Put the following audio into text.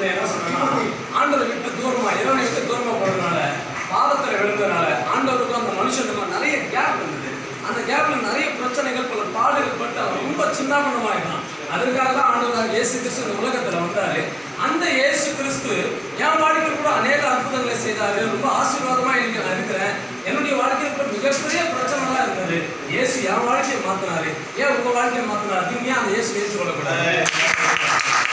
வந்து என்ன சொன்னா ஆண்டவர் விட்டு தூரமா இறைவனை விட்டு தூரமா போறதுனால பாதத்துல விழுந்ததுனால ஆண்டவருக்கும் அந்த மனுஷனுக்கும் நிறைய கேப் இருந்தது. அந்த கேப்ல நிறைய பிரச்சனைகள் பல பாடுகள் பட்டு அவர் ரொம்ப சின்னாபனமாயிட்டான் அதற்காக தான் ஆண்டவராக இயேசு கிறிஸ்து இந்த உலகத்துல வந்தாரு. அந்த இயேசு கிறிஸ்து என் வாழ்க்கையில் கூட அநேக அற்புதங்களை செய்தாரு. ரொம்ப ஆசீர்வாதமா இன்னைக்கு நான் இருக்கிறேன் என்னுடைய வாழ்க்கையில் கூட மிகப்பெரிய பிரச்சனைலாம் இருந்தது. இயேசு என் வாழ்க்கையை மாத்தினாரு. ஏன் உங்க வாழ்க்கையை மாத்தினாரு? நீங்க அந்த இயேசு ஏற்றுக்கொள்ளக்கூடாது?